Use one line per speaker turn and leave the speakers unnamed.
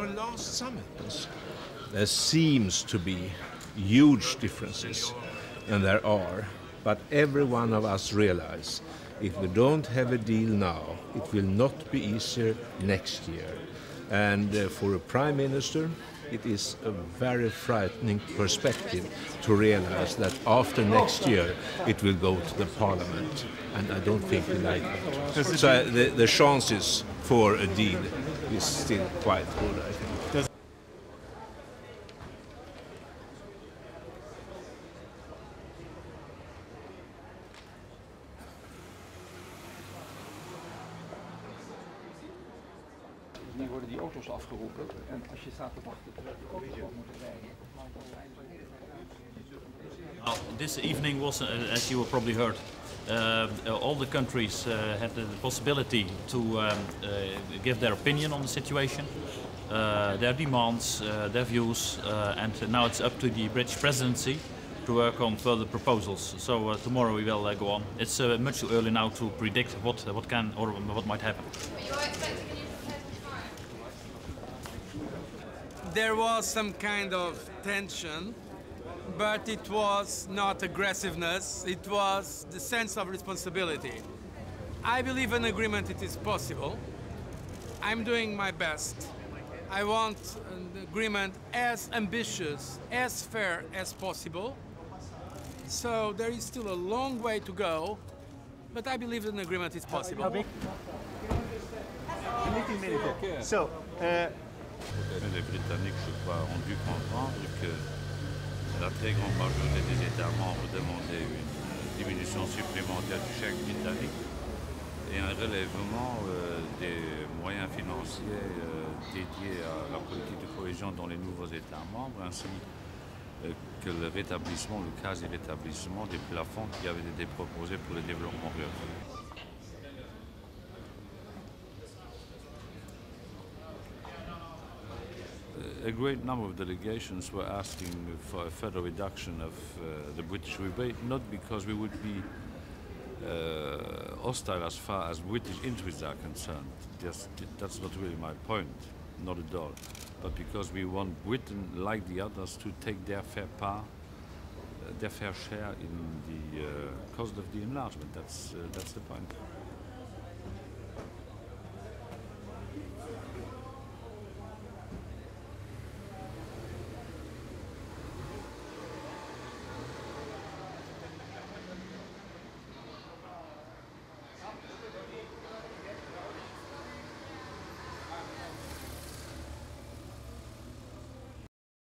last summit. There seems to be huge differences, and there are, but every one of us realize if we don't have a deal now, it will not be easier next year. And uh, for a prime minister, it is a very frightening perspective to realize that after next year it will go to the parliament, and I don't think we like that. So uh, the, the chances for a deal is still quite good, I think.
Nu worden die auto's afgeroepen en als je staat te wachten terwijl die auto's af moeten rijden.
Well, this evening was, uh, as you have probably heard, uh, uh, all the countries uh, had the possibility to um, uh, give their opinion on the situation, uh, their demands, uh, their views, uh, and now it's up to the British presidency to work on further proposals. So uh, tomorrow we will uh, go on. It's uh, much too early now to predict what what can or what might happen.
there was some kind of tension, but it was not aggressiveness, it was the sense of responsibility. I believe an agreement it is possible. I'm doing my best. I want an agreement as ambitious, as fair as possible. So there is still a long way to go, but I believe an agreement is possible.
So, uh,
Les Britanniques, je crois, ont dû comprendre que la très grande majorité des États membres demandaient une diminution supplémentaire du chèque britannique et un relèvement euh, des moyens financiers euh, dédiés à la politique de cohésion dans les nouveaux États membres, ainsi euh, que le rétablissement, le quasi-rétablissement des plafonds qui avaient été proposés pour le développement rural. A great number of delegations were asking for a further reduction of uh, the British rebate, not because we would be uh, hostile as far as British interests are concerned. Just, that's not really my point, not at all. But because we want Britain, like the others, to take their fair part, uh, their fair share in the uh, cost of the enlargement. That's, uh, that's the point.